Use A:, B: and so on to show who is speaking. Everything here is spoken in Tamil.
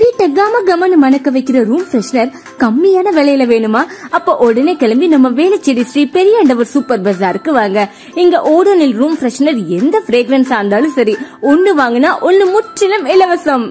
A: வீட்டை கம கமன்னு மணக்க வைக்கிற ரூம் ஃப்ரெஷ்னர் கம்மியான விலையில வேணுமா? அப்ப உடனே கிளம்பி நம்ம வேலைச்சேரி ஸ்ரீ பெரியாண்டவர் சூப்பர் பஜாருக்கு வாங்க. இங்க ஓடோனில் ரூம் ஃப்ரெஷ்னர் எந்த ஃப்ரேக்ரன்ஸா இருந்தாலும் சரி ஒன்னு வாங்கினா ஒன்னு முற்றிலும் இலவசம்.